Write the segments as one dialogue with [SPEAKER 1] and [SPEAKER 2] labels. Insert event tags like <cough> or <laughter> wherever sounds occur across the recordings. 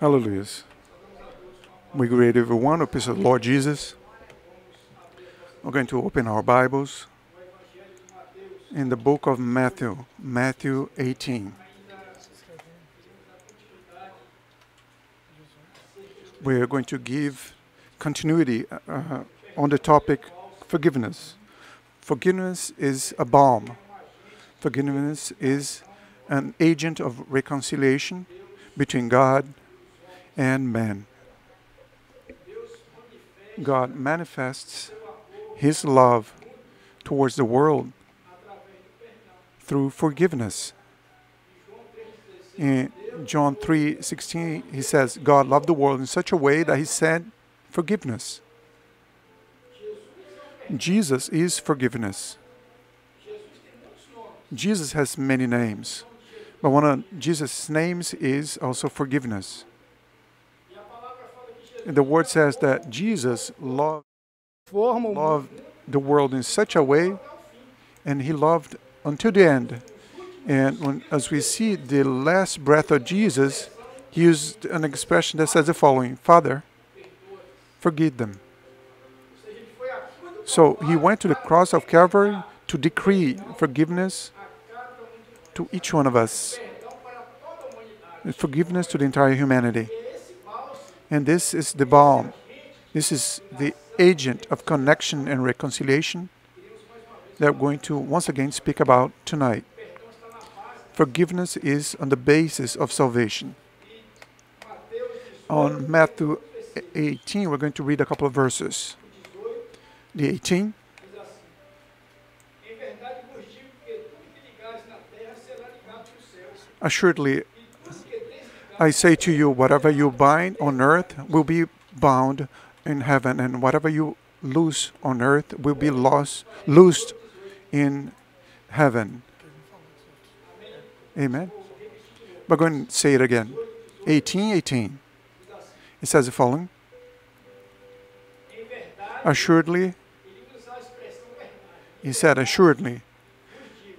[SPEAKER 1] Hallelujah. We greet everyone, of peace of the Lord Jesus. We're going to open our Bibles in the book of Matthew, Matthew 18. We are going to give continuity uh, on the topic forgiveness. Forgiveness is a balm. Forgiveness is an agent of reconciliation between God and man. God manifests his love towards the world through forgiveness. In John 3:16 he says God loved the world in such a way that he sent forgiveness. Jesus is forgiveness. Jesus has many names, but one of Jesus' names is also forgiveness. And the word says that Jesus loved, loved the world in such a way, and he loved until the end. And when, as we see the last breath of Jesus, he used an expression that says the following Father, forgive them. So he went to the cross of Calvary to decree forgiveness to each one of us, forgiveness to the entire humanity. And this is the balm. This is the agent of connection and reconciliation that we're going to once again speak about tonight. Forgiveness is on the basis of salvation. On Matthew 18, we're going to read a couple of verses. The 18. Assuredly, I say to you, whatever you bind on earth will be bound in heaven, and whatever you loose on earth will be lost, loosed in heaven. Amen. We're going to say it again. 18, 18. It says the following. Assuredly, he said, assuredly,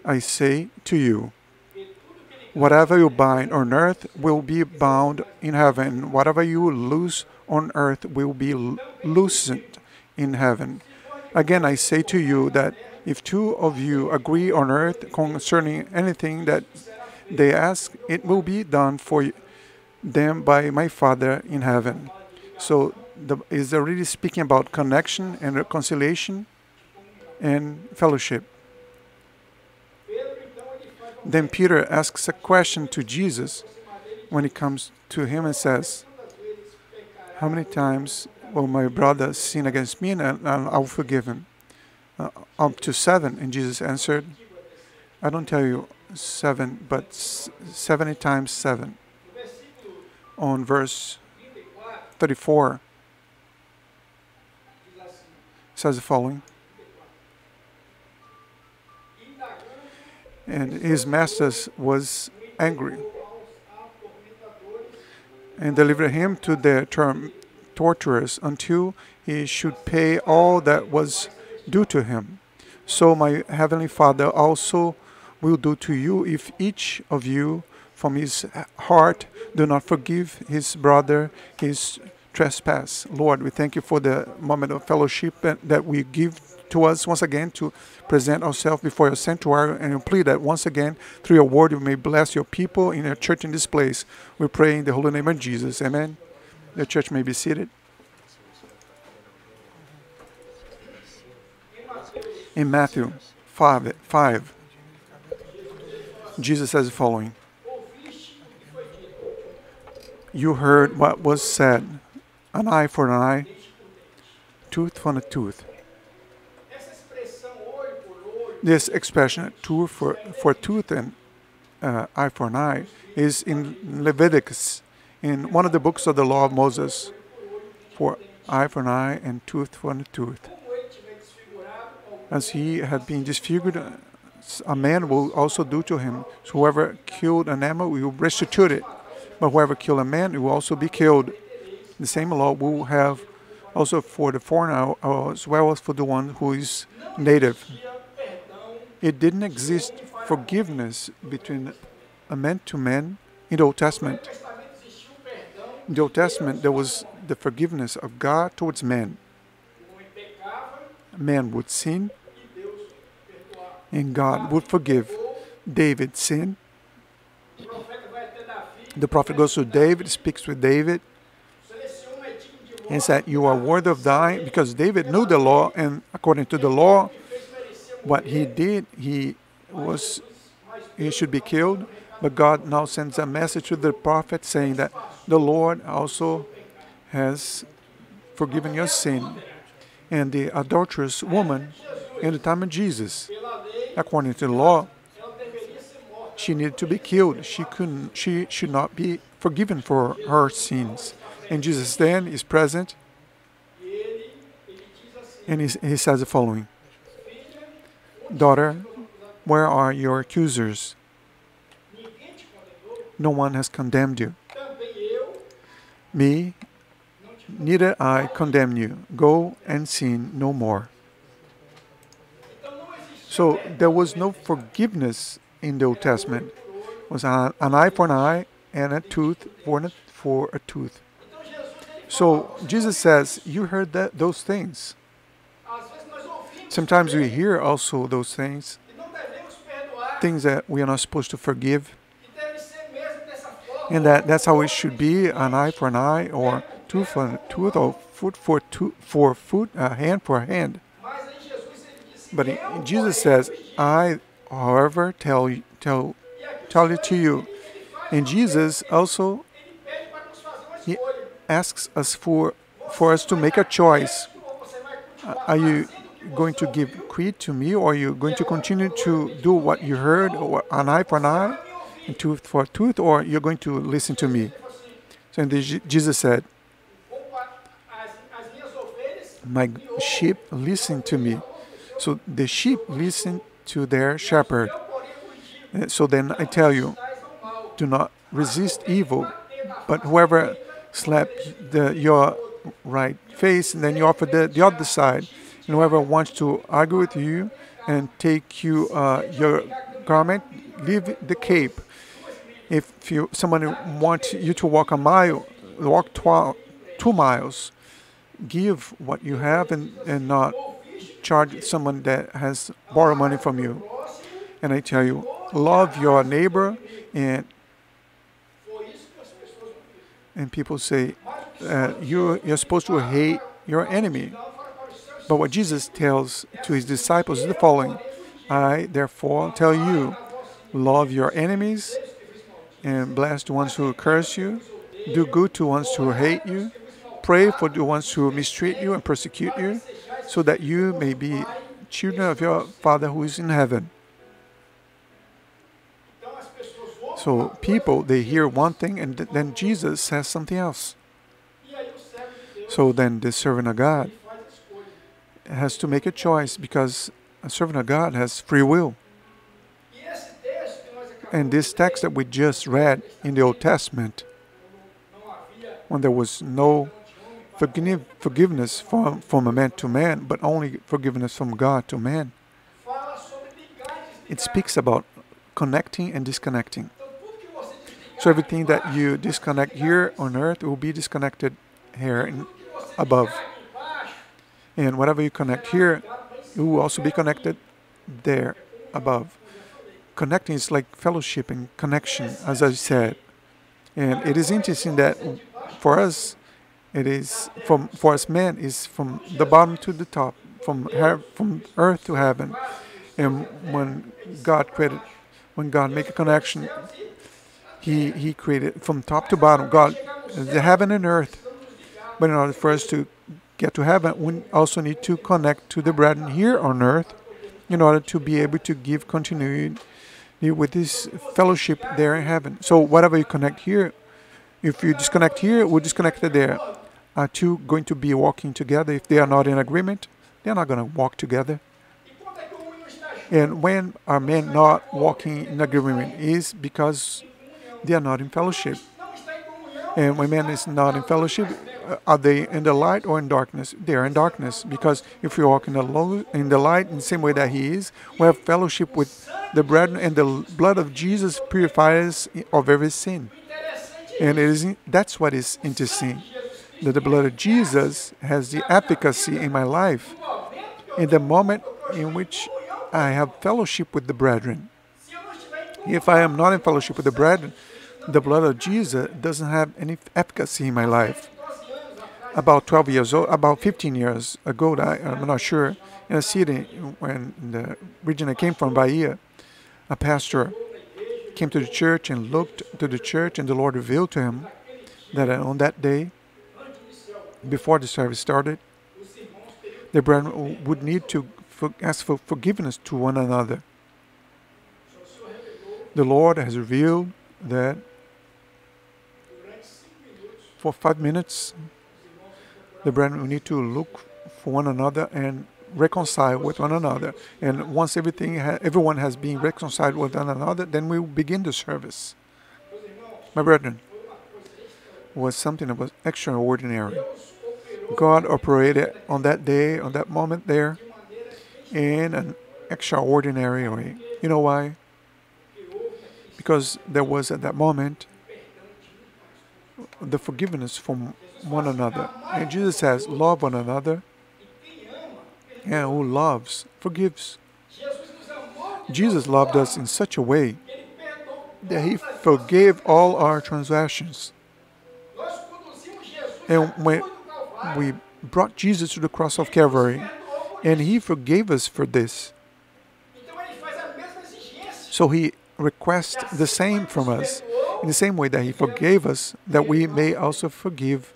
[SPEAKER 1] I say to you, Whatever you bind on earth will be bound in heaven. Whatever you loose on earth will be loosened in heaven. Again, I say to you that if two of you agree on earth concerning anything that they ask, it will be done for them by my Father in heaven. So, the, is already speaking about connection and reconciliation and fellowship. Then Peter asks a question to Jesus when he comes to him and says, How many times will my brother sin against me and I'll forgive him? Uh, up to seven. And Jesus answered, I don't tell you seven, but 70 times seven. On verse 34, says the following. And his masters was angry and delivered him to the term torturers until he should pay all that was due to him. So my heavenly Father also will do to you if each of you from his heart do not forgive his brother his trespass. Lord, we thank you for the moment of fellowship that we give to us once again to present ourselves before your sanctuary and plead that once again through your word you may bless your people in your church in this place. We pray in the holy name of Jesus. Amen. The church may be seated. In Matthew 5, 5 Jesus says the following You heard what was said an eye for an eye, tooth for a tooth. This expression, tooth for, for tooth and uh, eye for an eye, is in Leviticus, in one of the books of the law of Moses, for eye for an eye and tooth for a tooth. As he had been disfigured, a man will also do to him. So whoever killed an animal will restitute it, but whoever killed a man will also be killed. The same law will have also for the foreigner as well as for the one who is native it didn't exist forgiveness between a man to man in the Old Testament. In the Old Testament, there was the forgiveness of God towards man. Man would sin, and God would forgive. David sinned. The prophet goes to David, speaks with David, and said, You are worthy of dying, because David knew the law, and according to the law, what he did, he was he should be killed. But God now sends a message to the prophet saying that the Lord also has forgiven your sin. And the adulterous woman in the time of Jesus, according to the law, she needed to be killed. She couldn't she should not be forgiven for her sins. And Jesus then is present and he, he says the following Daughter, where are your accusers? No one has condemned you. Me, neither I condemn you. Go and sin no more. So there was no forgiveness in the Old Testament. It was an, eye for an eye and a tooth for a tooth. So Jesus says, You heard that, those things. Sometimes we hear also those things, things that we are not supposed to forgive, and that that's how it should be an eye for an eye, or tooth for tooth, or foot for tooth, for foot, a hand for hand. But Jesus says, I, however, tell tell tell it to you. And Jesus also he asks us for for us to make a choice. Uh, are you going to give creed to me, or are you going to continue to do what you heard, or an eye for an eye, and tooth for tooth, or you're going to listen to me? So Jesus said, My sheep listen to me. So the sheep listen to their shepherd. Uh, so then I tell you, do not resist evil, but whoever slaps the, your right face, and then you offer the, the other side. And whoever wants to argue with you and take you uh, your garment, leave the cape. If you someone wants you to walk a mile, walk tw- two miles. Give what you have and, and not charge someone that has borrowed money from you. And I tell you, love your neighbor and and people say uh, you you're supposed to hate your enemy. But what Jesus tells to his disciples is the following: I therefore tell you, love your enemies and bless the ones who curse you, do good to ones who hate you, pray for the ones who mistreat you and persecute you, so that you may be children of your Father who is in heaven. So people they hear one thing and then Jesus says something else. So then the servant of God has to make a choice because a servant of God has free will. And this text that we just read in the Old Testament, when there was no forgive, forgiveness from, from a man to man, but only forgiveness from God to man, it speaks about connecting and disconnecting. So everything that you disconnect here on earth will be disconnected here in, above. And whatever you connect here, it will also be connected there above. Connecting is like fellowship and connection, as I said. And it is interesting that for us, it is from for us men is from the bottom to the top, from from earth to heaven. And when God created, when God make a connection he, he created from top to bottom, God, the heaven and earth. But in order for us to get to heaven, we also need to connect to the brethren here on earth in order to be able to give continuity with this fellowship there in heaven. So whatever you connect here, if you disconnect here, we're disconnected there. Are two going to be walking together? If they are not in agreement, they're not going to walk together. And when are men not walking in agreement is because they are not in fellowship. And when man is not in fellowship, are they in the light or in darkness? They are in darkness because if we walk in the in the light in the same way that He is, we have fellowship with the bread and the blood of Jesus purifies of every sin. And it is that's what is interesting. That the blood of Jesus has the efficacy in my life in the moment in which I have fellowship with the brethren. If I am not in fellowship with the brethren, the blood of Jesus doesn't have any efficacy in my life. About 12 years old, about 15 years ago, I, am not sure, in a city when in the region I came from, Bahia, a pastor came to the church and looked to the church, and the Lord revealed to him that uh, on that day, before the service started, the brethren would need to ask for forgiveness to one another. The Lord has revealed that for five minutes, the brethren we need to look for one another and reconcile with one another. And once everything, everyone has been reconciled with one another, then we begin the service. My brethren, was something that was extraordinary. God operated on that day, on that moment there, in an extraordinary way. You know why? Because there was at that moment the forgiveness from one another. And Jesus says, Love one another. And who loves forgives. Jesus loved us in such a way that he forgave all our transgressions. And when we brought Jesus to the cross of Calvary, and he forgave us for this. So he requests the same from us in the same way that He forgave us, that we may also forgive.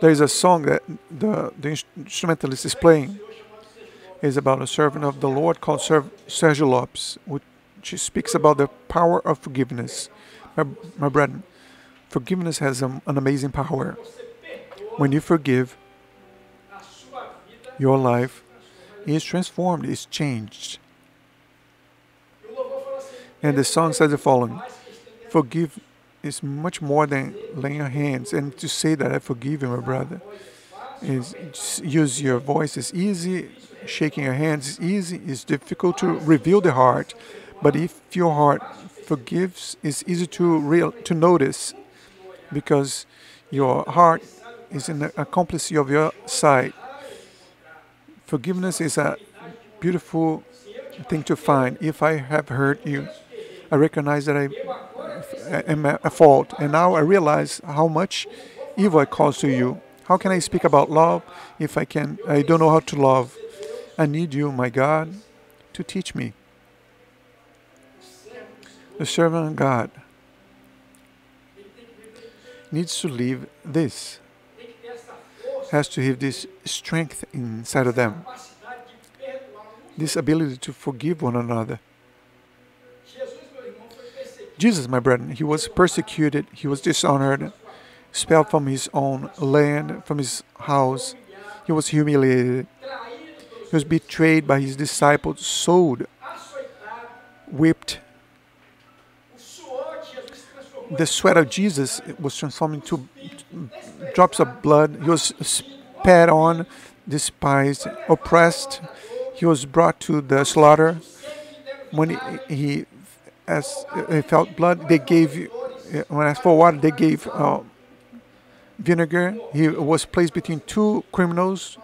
[SPEAKER 1] There is a song that the, the instrumentalist is playing. It's about a servant of the Lord called Sergio Lopes, which speaks about the power of forgiveness. My, my brethren, forgiveness has an amazing power. When you forgive, your life is transformed, is changed. And the song says the following Forgive is much more than laying your hands. And to say that I forgive you, my brother, is use your voice is easy, shaking your hands is easy, it's difficult to reveal the heart. But if your heart forgives, it's easy to real to notice because your heart is an accomplice of your side. Forgiveness is a beautiful thing to find. If I have hurt you, I recognize that I am at fault, and now I realize how much evil I cause to you. How can I speak about love if I can? I don't know how to love. I need you, my God, to teach me. The servant of God needs to live this, has to have this strength inside of them, this ability to forgive one another. Jesus, my brethren, he was persecuted, he was dishonored, expelled from his own land, from his house. He was humiliated. He was betrayed by his disciples, sold, whipped. The sweat of Jesus was transformed into drops of blood. He was spat on, despised, oppressed. He was brought to the slaughter. When he, he as they felt blood, they gave, when asked for water, they gave uh, vinegar. He was placed between two criminals.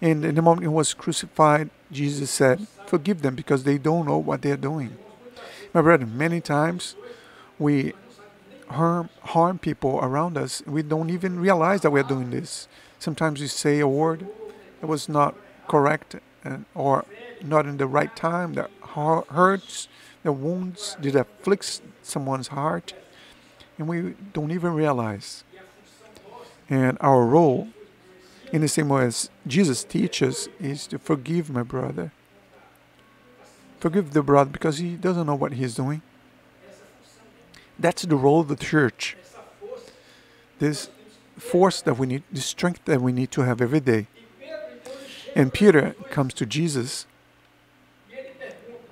[SPEAKER 1] And in the moment he was crucified, Jesus said, Forgive them because they don't know what they're doing. My brethren, many times we harm, harm people around us. We don't even realize that we're doing this. Sometimes we say a word that was not correct and, or not in the right time that hurts the wounds that afflict someone's heart, and we don't even realize. And our role, in the same way as Jesus teaches, is to forgive my brother. Forgive the brother because he doesn't know what he's doing. That's the role of the church. This force that we need, the strength that we need to have every day. And Peter comes to Jesus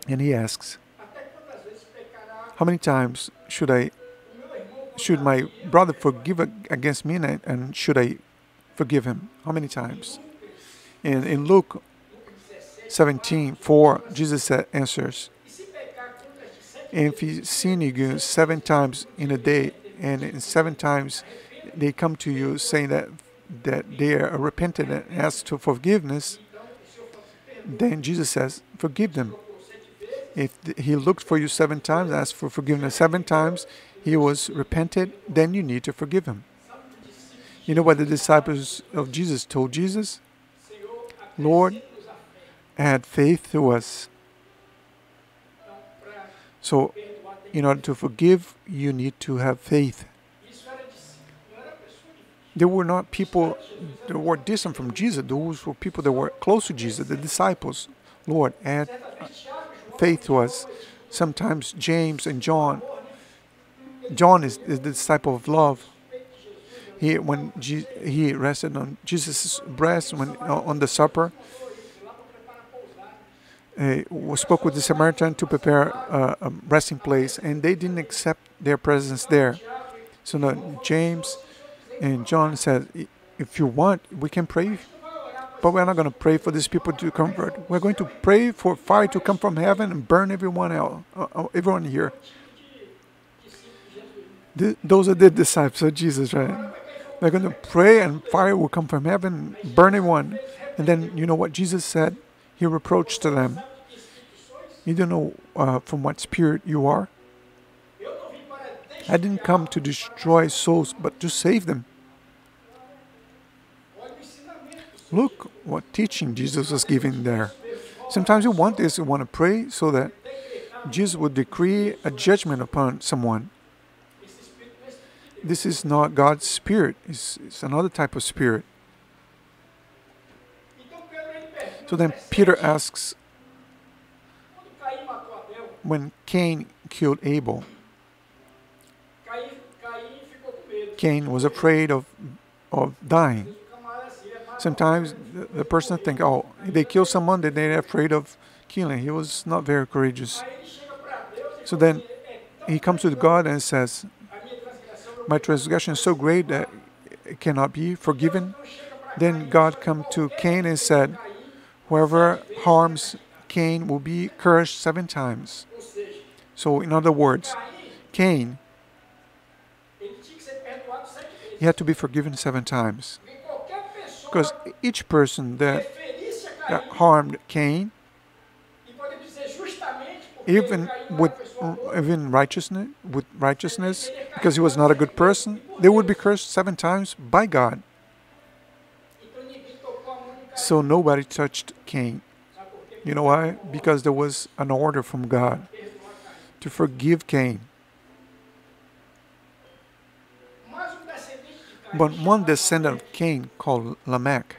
[SPEAKER 1] and he asks, how many times should I should my brother forgive against me and, and should I forgive him? How many times? In, in Luke 17, 4, Jesus answers, And if he sin you seven times in a day, and in seven times they come to you saying that that they are repentant and ask for forgiveness, then Jesus says, forgive them. If he looked for you seven times, asked for forgiveness seven times, he was repented, then you need to forgive him. You know what the disciples of Jesus told Jesus? Lord, add faith to us. So, in order to forgive, you need to have faith. They were not people that were distant from Jesus. Those were people that were close to Jesus, the disciples. Lord, add faith to us. Sometimes James and John. John is, the disciple of love. He when Je- he rested on Jesus' breast when on the supper,
[SPEAKER 2] pousada.
[SPEAKER 1] uh, spoke with the Samaritan to prepare a, a resting place, and they didn't accept their presence there. So now James and John said, "If you want, we can pray, but we're not going to pray for these people to convert. We're going to pray for fire to come from heaven and burn everyone else, uh, uh, everyone here." Th- those are the disciples of Jesus, right? They're going to pray, and fire will come from heaven, burn everyone. And then you know what Jesus said? He reproached to them. You don't know uh, from what spirit you are. I didn't come to destroy souls, but to save them. Look what teaching Jesus was giving there. Sometimes you want this, you want to pray so that Jesus would decree a judgment upon someone. This is not God's spirit, it's, it's another type of spirit. So then Peter asks when Cain killed Abel. Cain was afraid of, of dying. Sometimes the, person think, oh, they kill someone, then they're afraid of killing. He was not very courageous. So then he comes to God and says, my transgression is so great that it cannot be forgiven. Then God come to Cain and said, whoever harms Cain will be cursed seven times. So in other words, Cain, he had to be forgiven seven times. Because each person that, that harmed Cain, even with even righteousness, with righteousness, because he was not a good person, they would be cursed seven times by God. So nobody touched Cain. You know why? Because there was an order from God to forgive Cain. But one descendant of Cain called Lamech,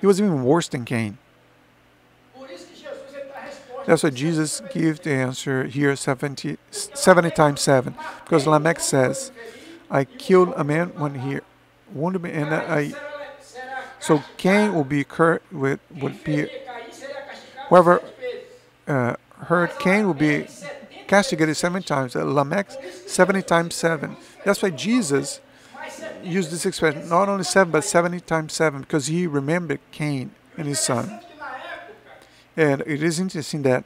[SPEAKER 1] he was even worse than Cain. That's why Jesus gives the answer here 70, 70 times 7. Because Lamech says, I killed a man when he wounded me, and I. So Cain will be cur- would, would be Whoever- uh, hurt. Cain will be castigated seven times. Lamech 70 times 7. That's why Jesus used this expression, not only 7, but 70 times 7, because he remembered Cain and his son. And it is interesting that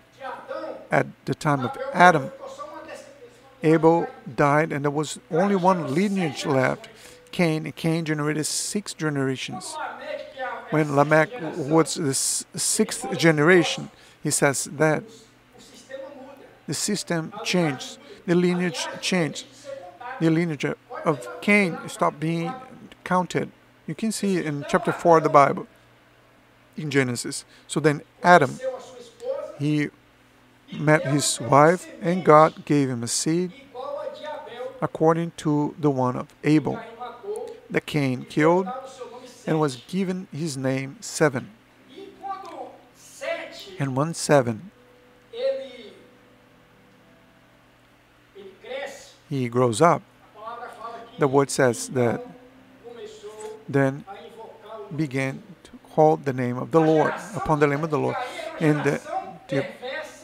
[SPEAKER 1] at the time of Adam. Abel died and there was only one lineage left. Cain, and Cain generated six generations. When Lamech was the sixth generation, he says that the system changed, the lineage changed. The lineage of Cain stopped being counted. You can see in chapter 4 of the Bible, in Genesis. So then Adam, he met his wife, and God gave him a seed according to the one of Abel, that Cain killed, and was given his name Seven. And one seven, he grows up. The word says that then began to call the name of the Lord upon the name of the Lord. And the,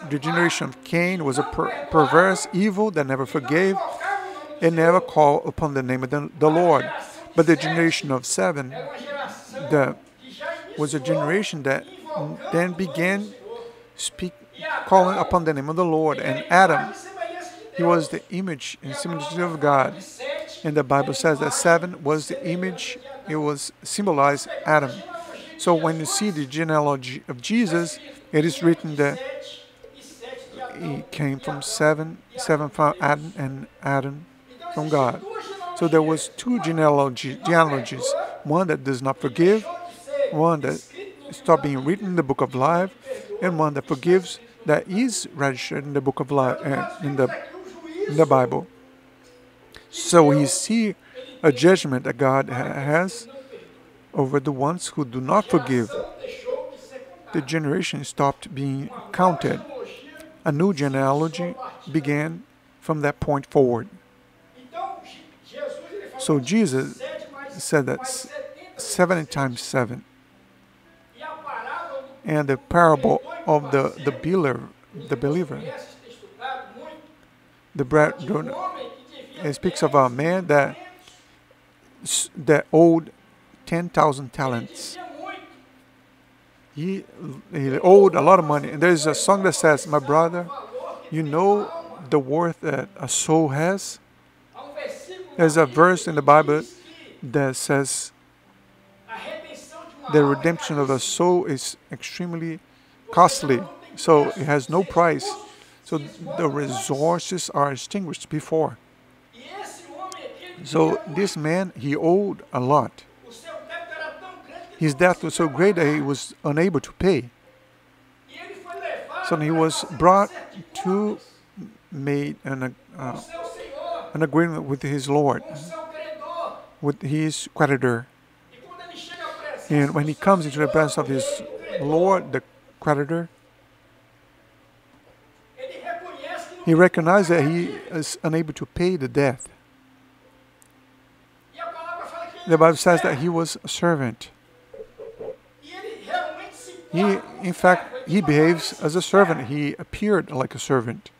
[SPEAKER 1] the, generation of Cain was a per- perverse, evil that never forgave, and never called upon the name of the, the Lord. But the generation of seven the, was a generation that then began speak, calling upon the name of the Lord. And Adam, he was the image and similitude of God. And the Bible says that seven was the image, it was symbolized Adam. So when you see the genealogy of Jesus, it is written that he came from seven, seven from Adam and Adam from God. So there was two genealogy, genealogies, one that does not forgive, one that stopped being written in the book of life, and one that forgives that is registered in the book of life uh, in the in the Bible. So we see a judgment that God ha- has over the ones who do not forgive. The generation stopped being counted. A new genealogy began from that point forward. So Jesus said that
[SPEAKER 2] mais
[SPEAKER 1] s-
[SPEAKER 2] 70
[SPEAKER 1] 70 times 7.
[SPEAKER 2] E a parábola do
[SPEAKER 1] And the parable of the, the believer, the believer, the bread, it speaks of a man that that owed 10,000 talents. He, he owed a lot of money. And there's a song that says, My brother, you know the worth that a soul has? There's a verse in the Bible that says the redemption of a soul is extremely costly. So it has no price. So the resources are extinguished before. So this man, he owed a lot. His debt was so great that he was unable to pay. So he was brought to made an, uh, an agreement with his Lord, with his creditor. And when he comes into the presence of his Lord, the creditor, he recognized that he is unable to pay the debt. The Bible says that he was a servant. He, in fact, he behaves as a servant. He appeared like a servant.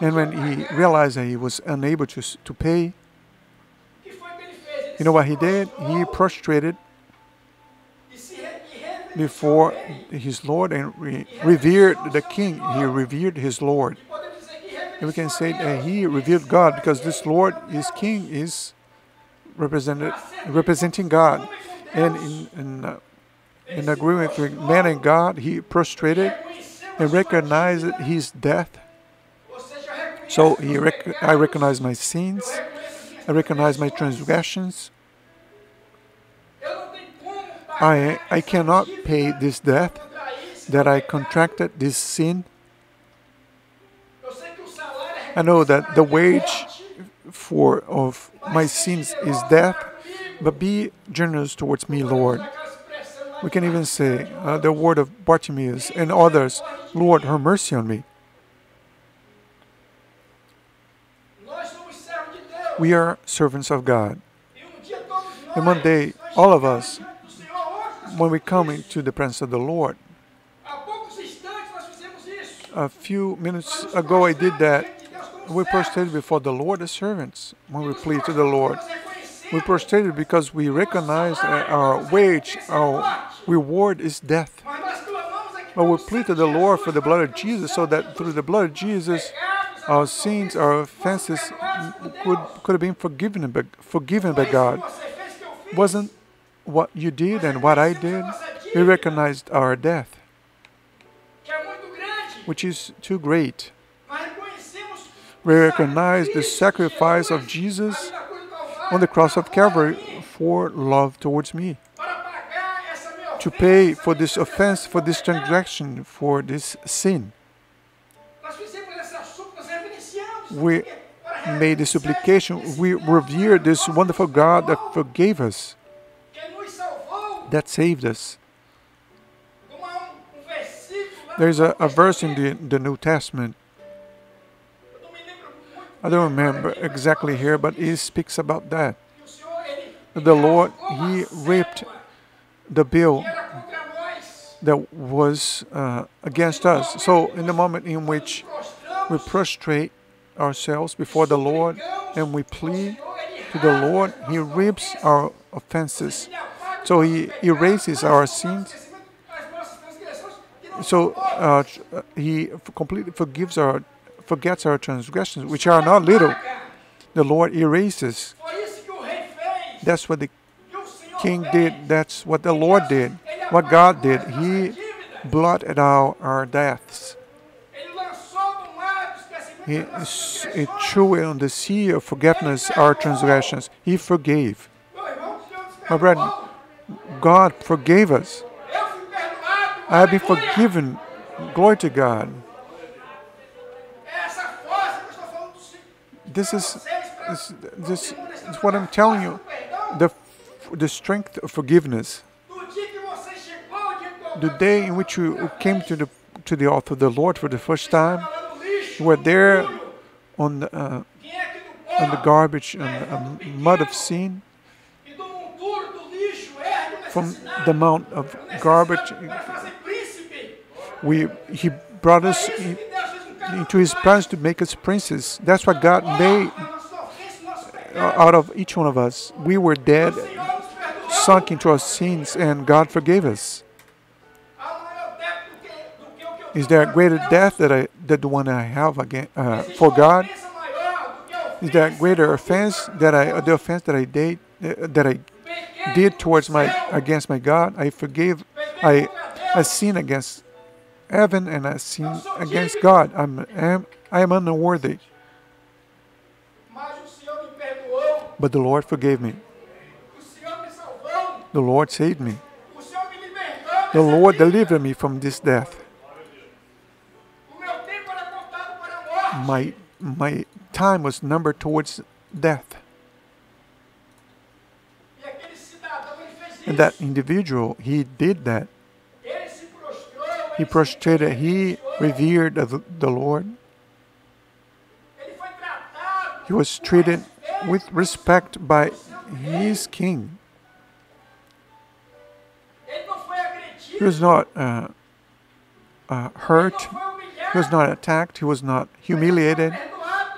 [SPEAKER 1] And when he realized that he was unable to, to pay, you know what he did? He prostrated before his Lord and re- revered the king. He revered his Lord. And we can say that he revered God because this Lord, his king, is represented representing God. And in in, uh, in agreement with man and God, he prostrated and recognized his death. So rec- I recognize my sins. I recognize my transgressions. I I cannot pay this debt that I contracted, this sin. I know that the wage for of my sins is death, but be generous towards me, Lord. We can even say uh, the word of Bartimaeus and others, Lord, have mercy on me. We are servants of God. And one day, all of us, when we come into the presence of the Lord,
[SPEAKER 2] Há poucos instantes nós fizemos isso.
[SPEAKER 1] a few minutes ago I did that.
[SPEAKER 2] diante de Deus como
[SPEAKER 1] We prostrated before the Lord as servants when we plead to the Lord. We prostrated because we recognize our wage, our reward is death.
[SPEAKER 2] Mas nós clamamos aqui
[SPEAKER 1] But we plead to the Lord for the blood of Jesus so that through the blood of Jesus, our sins, our offenses could, could have been forgiven by, forgiven by
[SPEAKER 2] Foi isso que
[SPEAKER 1] God.
[SPEAKER 2] você fez que eu fiz.
[SPEAKER 1] Wasn't what you did and what I did, we recognized our death, which is too great. We recognize the sacrifice of
[SPEAKER 2] Jesus
[SPEAKER 1] on the cross of Calvary for love towards me, to pay for this offense, for this transaction, for this sin. We Made the supplication, we
[SPEAKER 2] Deus
[SPEAKER 1] revere this wonderful God that forgave us. That saved us. There's a, a verse in the, the New Testament, I don't remember exactly here, but it speaks about that. The Lord, He ripped The bill that was uh, against us. So, in the moment in which we prostrate ourselves before the Lord and we plead to the Lord, He rips our offenses. So He erases our sins. So uh, uh, He completely forgives our, forgets our transgressions, which are not little. The Lord erases. That's what the King did. That's what the Lord did. What God did. He blotted out our deaths. He he threw on the sea of forgiveness our transgressions. He forgave. My brethren. God forgave us. I
[SPEAKER 2] Aleluia.
[SPEAKER 1] forgiven. Glory to God. This is this, this is what I'm telling you. The the strength of forgiveness. The day in which you came to the to the altar of the Lord for the first time, you were there on the, uh, on the garbage and the um, mud of sin, from the mount of garbage. We He brought us into His presence to make us princes. That's what God made uh, out of each one of us. We were dead, sunk into our sins, and God forgave us. Is there a greater death that I that the one I have again uh, for God? Is there a greater offense that I the offense that I did uh, that I did towards my against my God? I forgave.
[SPEAKER 2] pequeno
[SPEAKER 1] I I sin against heaven and I sin against God. I'm am I am unworthy, but the Lord forgave me. The Lord saved me. The Lord delivered me from this death. My my time was numbered towards death. And that individual, he did that. He prostrated, he revered the, Lord. He was treated with respect by his king. He was not uh, uh, hurt. He was not attacked. He was not humiliated,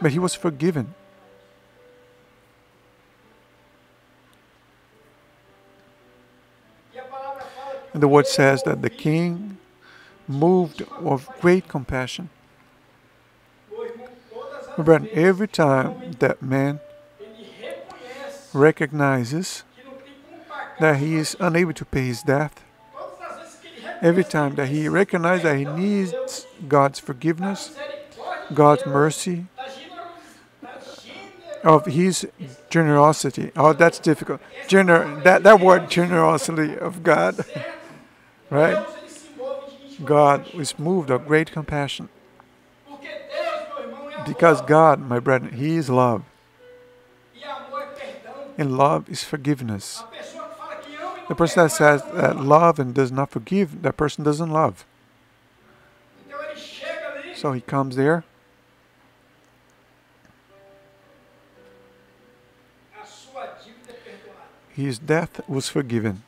[SPEAKER 1] but he was forgiven. And the word says that the king moved of great compassion. brethren, every time that man recognizes that he is unable to pay his debt, every time that he recognizes that he needs God's forgiveness, God's mercy, of his generosity. Oh, that's difficult. Gener- that, that word generosity of God, <laughs> right? God is moved of great compassion. Because God, my brethren, He is love. And love is forgiveness. The person that says that love and does not forgive, that person doesn't love. So he comes there, his death was forgiven.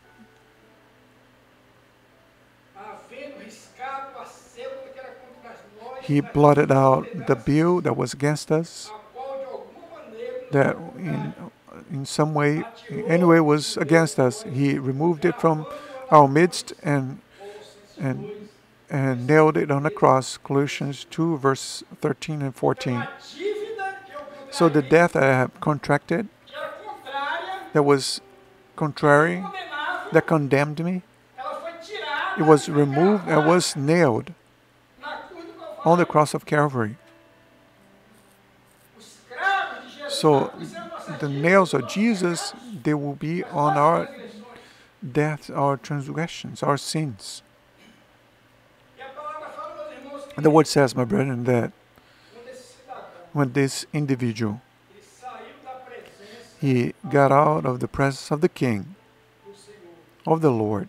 [SPEAKER 1] He blotted out the bill that was against us, that in, in some way, anyway, was against us. He removed it from our midst and and and nailed it on the cross. Colossians 2, verse 13 and 14.
[SPEAKER 2] a dívida que eu
[SPEAKER 1] So the death I have contracted, that was contrary, that condemned me, it was removed and was nailed on the cross of Calvary. So the nails of Jesus, they will be on our death, our transgressions, our sins. And the word says, my brethren, that when this individual he got out of the presence of the King, of the Lord,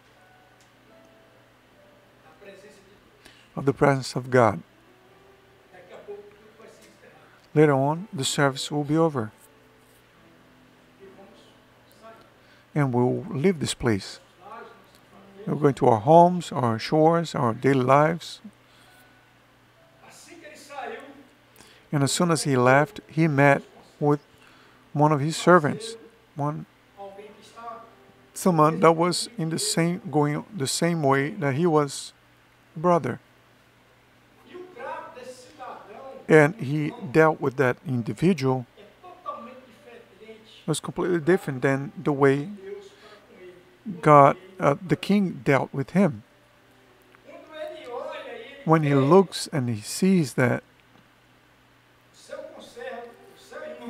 [SPEAKER 1] of the presence of God, later on the service will be over and we'll leave this place. We're going to our homes, our shores, our daily lives. And as soon as he left, he met with one of his servants, one someone that was in the same going the same way that he was brother. And he dealt with that individual was completely different than the way. God, uh, the king, dealt with him. When he looks and he sees that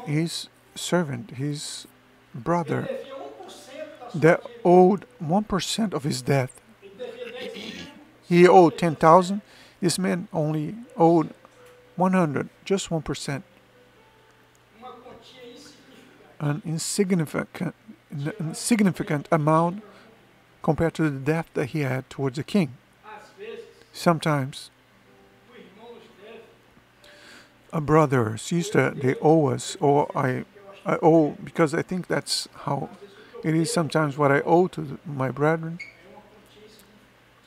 [SPEAKER 1] his servant, his brother,
[SPEAKER 2] devia 1% da sua
[SPEAKER 1] that owed 1% of his death,
[SPEAKER 2] ele devia 10 mil.
[SPEAKER 1] he owed 10,000. This man only owed 100, just 1%,
[SPEAKER 2] Uma quantia insignificante.
[SPEAKER 1] an insignificant, an insignificant amount compared to the debt that he had towards the king. Sometimes a brother sister they owe us or I I owe because I think that's how it is sometimes what I owe to my brethren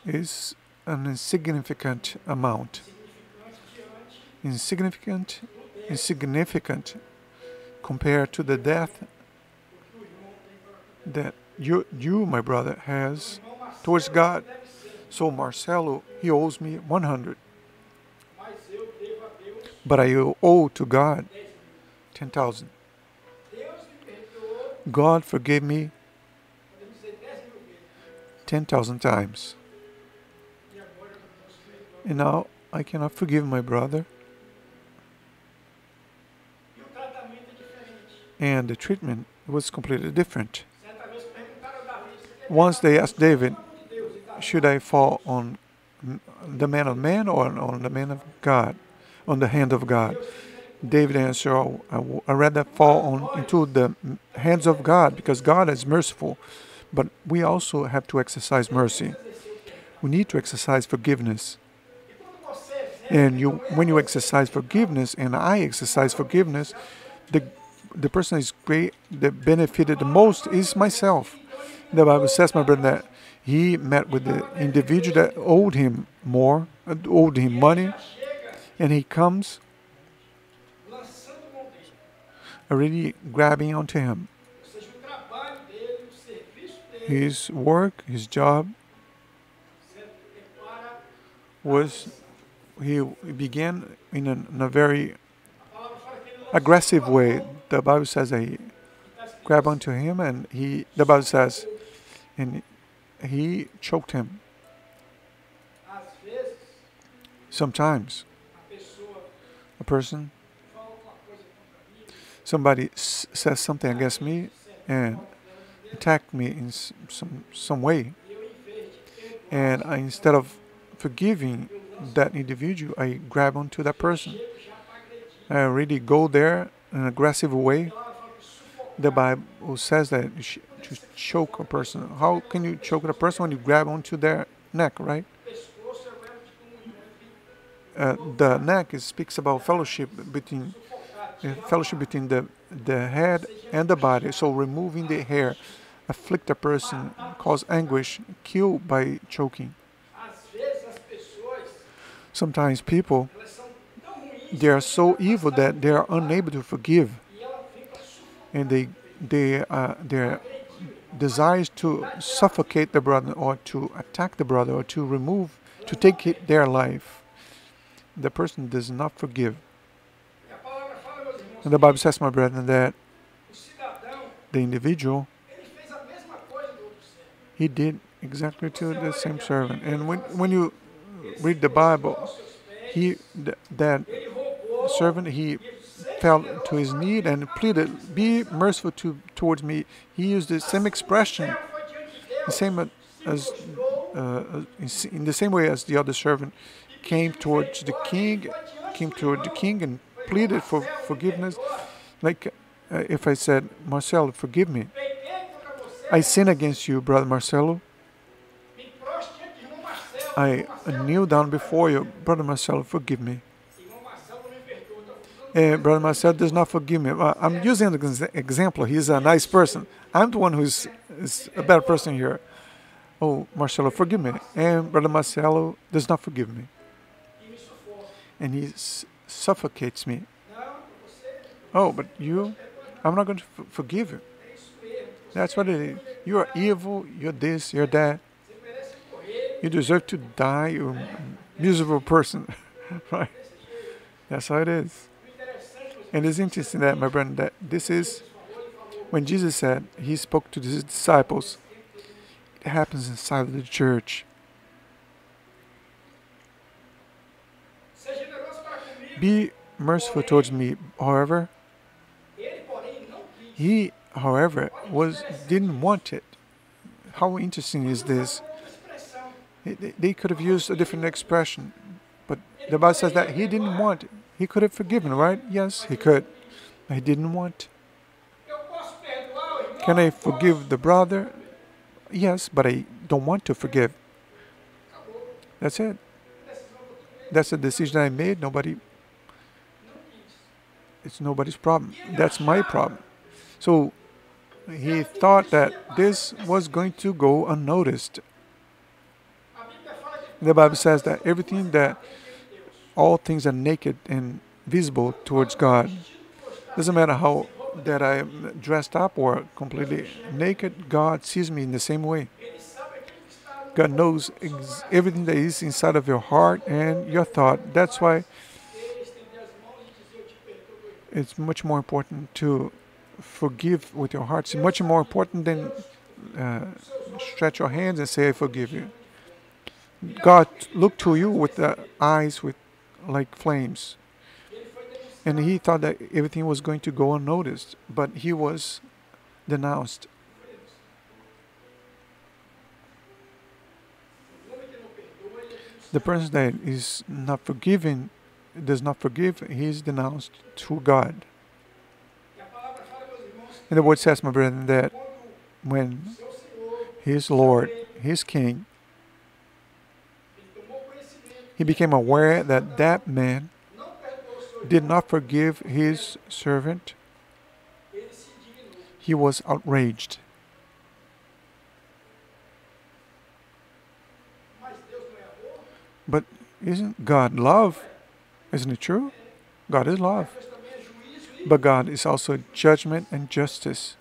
[SPEAKER 1] is an insignificant amount insignificant insignificant compared to the death that you you my brother has towards God so Marcelo he owes me 100
[SPEAKER 2] mas eu devo a Deus
[SPEAKER 1] but I owe to God 10,000
[SPEAKER 2] Deus me perdoou,
[SPEAKER 1] God forgave me
[SPEAKER 2] podemos dizer 10 mil vezes.
[SPEAKER 1] 10,000 times. And now I cannot forgive my brother, and the treatment was completely different. Once they asked David, Should I fall on the man of man or on the man of God, on the hand of God? David answered, oh, I rather fall on into the hands of God because God is merciful, but we also have to exercise mercy. We need to exercise forgiveness. And you, when you exercise forgiveness, and I exercise forgiveness, the the person is great. That benefited the most is myself. The Bible says, my brother, that he met with the individual that owed him more, owed him money, and he comes already grabbing onto him. His work, his job was he began in a, in a very aggressive way. The Bible says
[SPEAKER 2] escrito
[SPEAKER 1] grabbed onto him, and he. The Bible says, and he choked him. Sometimes
[SPEAKER 2] a
[SPEAKER 1] person, somebody says something against me and attack me in some some way, and I, instead of forgiving that individual, I grab onto that person. I really go there an aggressive way. The Bible says that to choke a person. How can you choke a person when you grab onto their neck, right? Uh, the neck speaks about fellowship between uh, fellowship between the the head and the body. So removing the hair afflict a person, cause anguish, kill by choking. Sometimes people they are so evil that they are unable to forgive, and they they uh, their desires to suffocate the brother or to attack the brother or to remove to take their life. The person does not forgive. And the Bible says, my brethren, that the individual he did exactly to the same servant. And when when you read the Bible, he th- that servant he fell to his knee and pleaded, "Be merciful to towards me." He used the same expression, the same as uh, in the same way as the other servant came towards the king, came toward the king and pleaded for forgiveness. Like uh, if I said, "Marcelo, forgive me. I sin against you, brother Marcelo, I kneel down before you, brother Marcelo. Forgive me." Uh, Brother Marcel does not forgive me. I'm using an example. He's a nice person. I'm the one who's is a bad person here. Oh, Marcelo, forgive me. And Brother Marcelo does not forgive me. And he suffocates me. Oh, but you, I'm not going to forgive you. That's what it is. You are evil. You're this. You're that. You deserve to die. You miserable person, <laughs> right? That's how it is. And it's interesting that, my friend, that this is when Jesus said he spoke to his disciples. It happens inside of the church. Be merciful towards me. However, he, however, was didn't want it. How interesting is this? They could have used a different expression, but the Bible says that he didn't want it. He could have forgiven, right? Yes, he could. He didn't want. Can I forgive the brother? Yes, but I don't want to forgive. That's it. That's a decision I made. Nobody. It's nobody's problem. That's my problem. So he thought that this was going to go unnoticed. The Bible says that everything that all things are naked and visible towards God. Doesn't matter how that I am dressed up or completely naked, God sees me in the same way. God knows everything that is inside of your heart and your thought. That's why it's much more important to forgive with your heart. It's much more important than uh, stretch your hands and say, I forgive you. God look to you with the eyes with like flames. And he thought that everything was going to go unnoticed, but he was denounced. The person that is not forgiven, does not forgive, he is denounced to God. And the word says, my brethren, that when his Lord, his King, he became aware that that man did not forgive his servant. He was outraged. But isn't God love? Isn't it true? God is love. But God is also judgment and justice.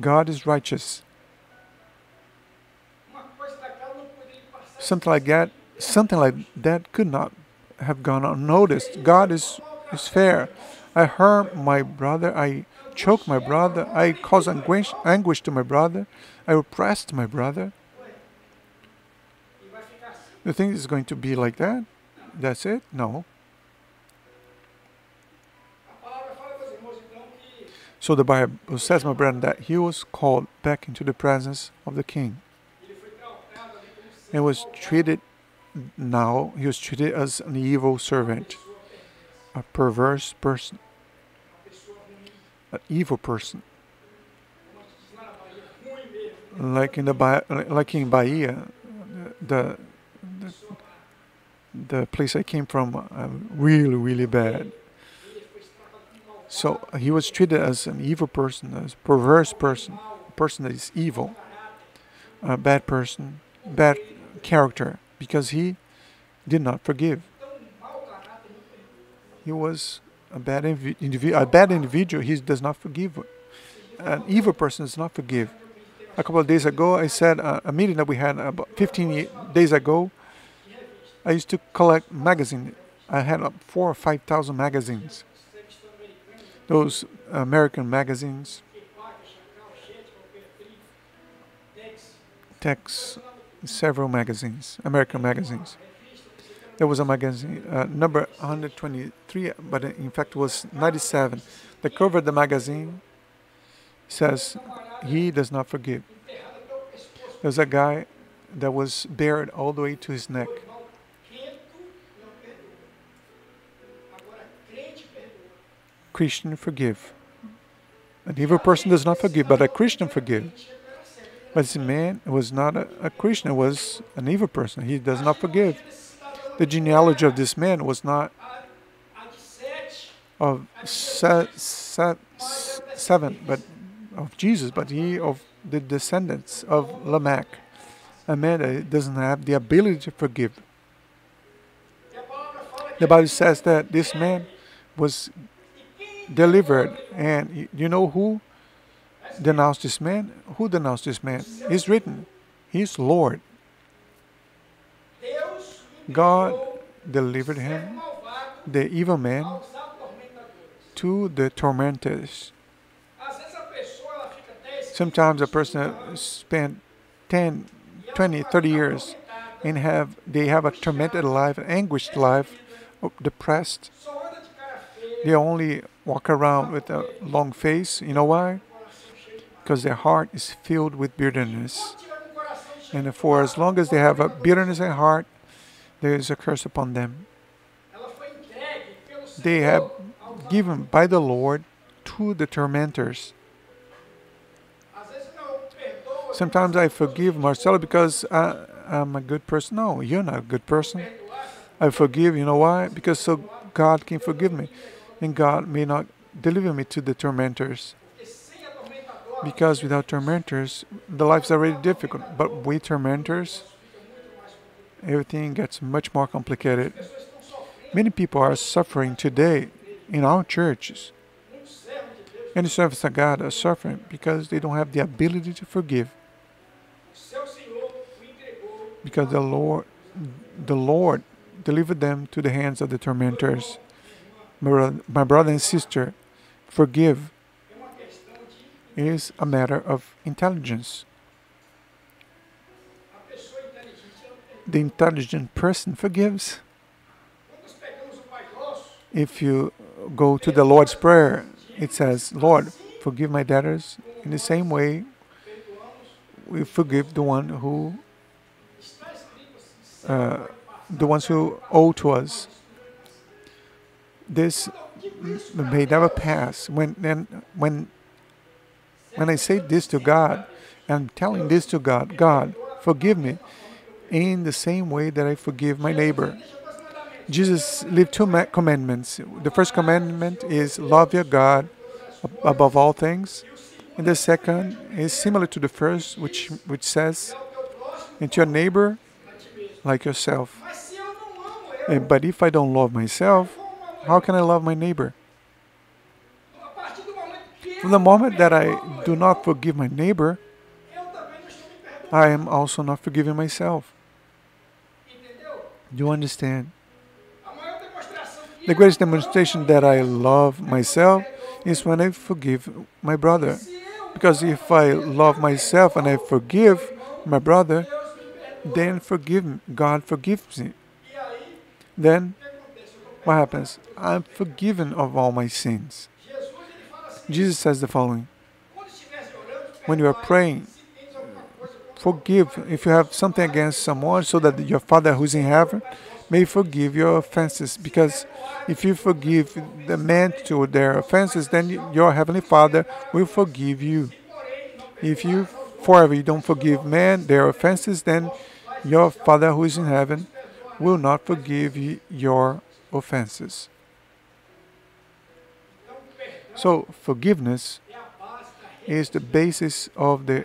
[SPEAKER 1] God is righteous. Something like that, something like that could not have gone unnoticed. God is, is fair. I hurt my brother. I choked my brother. I caused anguish, anguish to my brother. I oppressed my brother. You think it's going to be like that? That's it? No. So the Bible says, my brother, that he was called back into the presence of the king and was treated now, he was treated as an evil servant, a perverse person, an evil person. Like in the like in Bahia, the the, the place I came from, uh, really really bad. So he was treated as an evil person, as a perverse person, a person that is evil, a bad person, bad character, because he did not forgive. He was a bad individual. A bad individual. He does not forgive. An evil person does not forgive. A couple of days ago, I said uh, a meeting that we had about 15 days ago. I used to collect magazines. I had uh, four or five thousand magazines. Those American magazines, Tex, several magazines, American magazines. There was a magazine, uh, number 123, but in fact it was 97. The cover of the magazine says, He does not forgive. There's a guy that was buried all the way to his neck. Christian forgive. An evil person does not forgive, but a Christian forgive. But this man was not a, a Christian, was an evil person. He does not forgive. The genealogy of this man was not of se, se, seven, but of Jesus, but he of the descendants of Lamech, a man that doesn't have the ability to forgive. The Bible says that this man was delivered. And you know who denounced this man? Who denounced this man? It's written. He's Lord. God delivered him, the evil man, to the tormentors.
[SPEAKER 2] Às vezes a pessoa ela fica 10,
[SPEAKER 1] Sometimes a person spent 10, 20, 30 years and have they have a tormented life, an anguished life, depressed. They only walk around with a long face. You know why? Because their heart is filled with bitterness. And for as long as they have a bitterness in heart, there is a curse upon them. They have given by the Lord to the tormentors. Sometimes I forgive Marcelo because I, I'm a good person. No, you're not a good person. I forgive, you know why? Because so God can forgive me. And God may not deliver me to the tormentors. Because without tormentors, the life's already difficult. But with tormentors, everything gets much more complicated. Many people are suffering today in our churches. And the servants of God are suffering because they don't have the ability to forgive. Because the Lord, the Lord delivered them to the hands of the tormentors. My brother and sister, forgive is a matter of intelligence. The intelligent person forgives. If you go to the Lord's Prayer, it says, Lord, forgive my debtors. In the same way, we forgive the one who, uh, the ones who owe to us. This may never pass. When when when I say this to God, I'm telling this to God, God, forgive me in the same way that I forgive my neighbor. Jesus lived two commandments. The first commandment is love your God above all things, and the second is similar to the first, which which says, "And your neighbor like yourself." But if I don't love myself, how can I love my neighbor? From the moment that I do not forgive my neighbor. I am also not forgiving myself. Do you understand? The greatest demonstration that I love myself is when I forgive my brother. Because if I love myself and I forgive my brother, then forgive me. God forgives me. Then what happens? I'm forgiven of all my sins.
[SPEAKER 2] Jesus,
[SPEAKER 1] says the following When you are praying, Forgive if you have something against someone, so that your Father who's in heaven may forgive your offenses. Because if you forgive the man to their offenses, then your heavenly Father will forgive you. If you forever you don't forgive man their offenses, then your Father who is in heaven will not forgive you your offenses. So forgiveness is the basis of the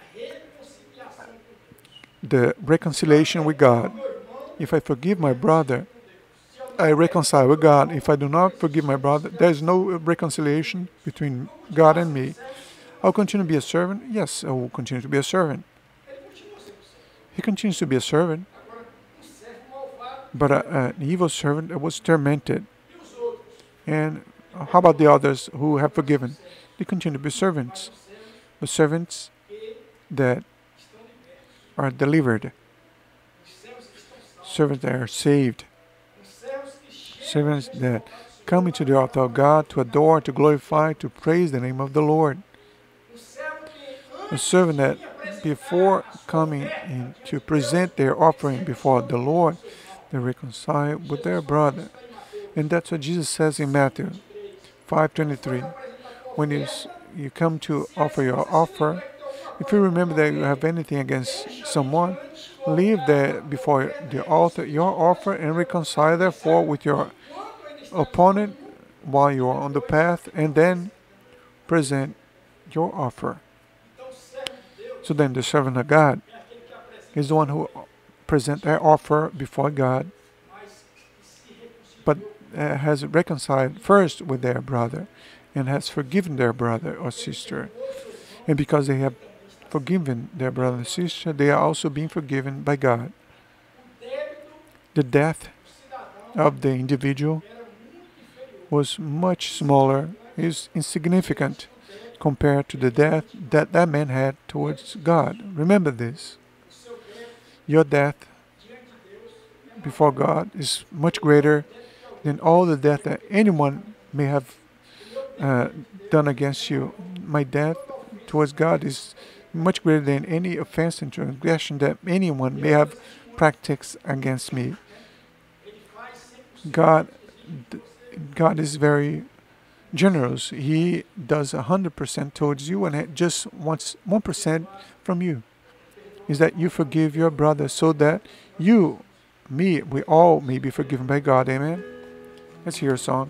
[SPEAKER 1] the reconciliation with God. If I forgive my brother, I reconcile with God. If I do not forgive my brother, there is no reconciliation between God and me. I'll continue to be a servant. Yes, I will continue to be a servant. He continues to be a servant, but a, an evil servant was tormented. And how about the others who have forgiven? They continue to be servants, the servants that are delivered, servants that are saved, servants that come into the altar of God to adore, to glorify, to praise the name of the Lord. A servant that before coming in to present their offering before the Lord, they reconcile with their brother. And that's what Jesus says in Matthew 5:23. When you, you come to offer your offer, if you remember that you have anything against someone, leave there before the altar your offer and reconcile therefore with your opponent while you are on the path, and then present your offer. So then the servant of God is the one who present their offer before God,
[SPEAKER 2] mas que se reconcilia
[SPEAKER 1] but uh, has reconciled first with their brother, and has forgiven their brother or sister. And because they have forgiven their brother and sister, they are also being forgiven by God. The death of the individual was much smaller, is insignificant compared to the death that that man had towards God. Remember this. Your death before God is much greater than all the death that anyone may have uh, done against you. My death towards God is much greater than any offense and transgression that anyone may have practiced against me. God, God is very generous. He does 100% towards you and just wants 1% from you. Is that you forgive your brother so that you, me, we all may be forgiven by God. Amen. Let's hear a song.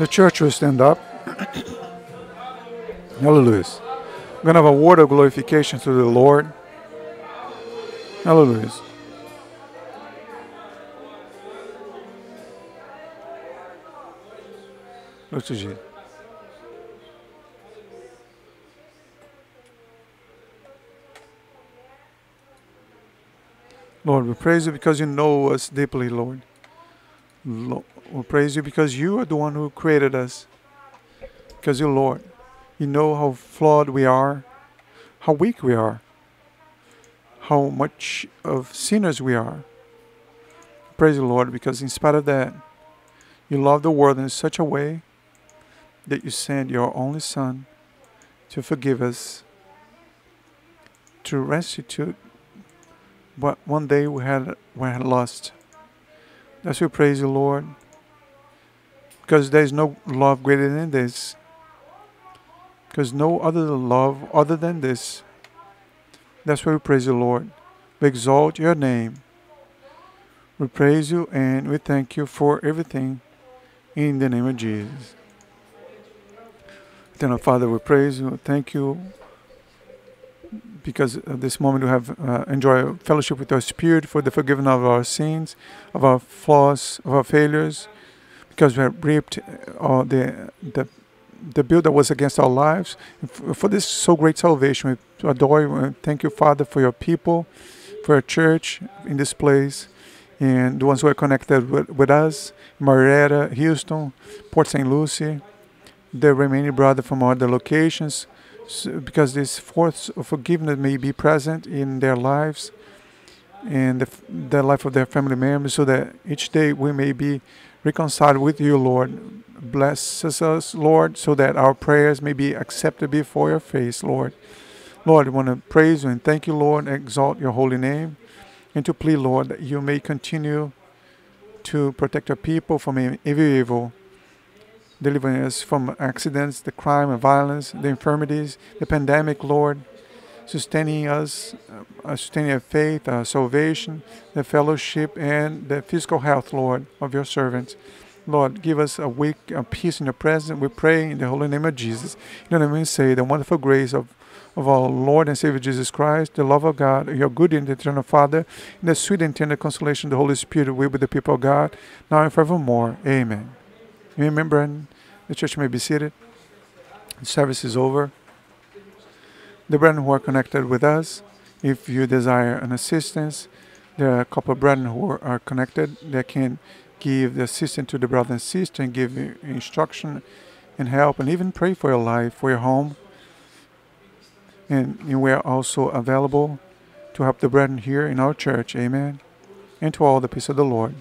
[SPEAKER 1] The church will stand up. <coughs> Hallelujah. We're going to have a word of glorification to the Lord. Hallelujah. Look to Jesus. Lord, we praise you because you know us deeply, Lord. We praise you because you are the one who created us. Because you, Lord, you know how flawed we are, how weak we are, how much of sinners we are. Praise the Lord, because in spite of that, you love the world in such a way that you sent your only Son to forgive us, to restitute what one day we had we had lost. That's we praise the Lord. Because there is no love greater than this. Because no other love other than this. That's why we praise the Lord. We exalt your name. We praise you and we thank you for everything in the name of Jesus. Eternal Father, we praise you. Thank you because at this moment we have uh, enjoy fellowship with our Spirit for the forgiveness of our sins, of our flaws, of our failures, because we have reaped uh, the the the bill that was against our lives. For this so great salvation, we adore you and thank you, Father, for your people, for your church in this place, and the ones who are connected with, with us, Marietta, Houston, Port St. Lucie, the remaining brother from other locations, because this force of forgiveness may be present in their lives and the, the life of their family members, so that each day we may be reconciled with you, Lord. Bless us, Lord, so that our prayers may be accepted before your face, Lord. Lord, we want to praise you and thank you, Lord, exalt your holy name, and to plead, Lord, that you may continue to protect our people from every evil, delivering us from accidents, the crime and violence, the infirmities, the pandemic, Lord, sustaining us, uh, sustaining our faith, our salvation, the fellowship, and the physical health, Lord, of your servants. Lord, give us a week of peace in your presence. We pray in the holy name of Jesus. In the name we say, the wonderful grace of, of our Lord and Savior Jesus Christ, the love of God, your good and eternal Father, and the sweet and tender consolation of the Holy Spirit will be the people of God, now and forevermore. Amen. Remember, and the church may be seated. The service is over. The brethren who are connected with us, if you desire an assistance, there are a couple of brethren who are connected They can give the assistance to the brother and sister and give instruction and help and even pray for your life, for your home. And we are also available to help the brethren here in our church. Amen. And to all the peace of the Lord.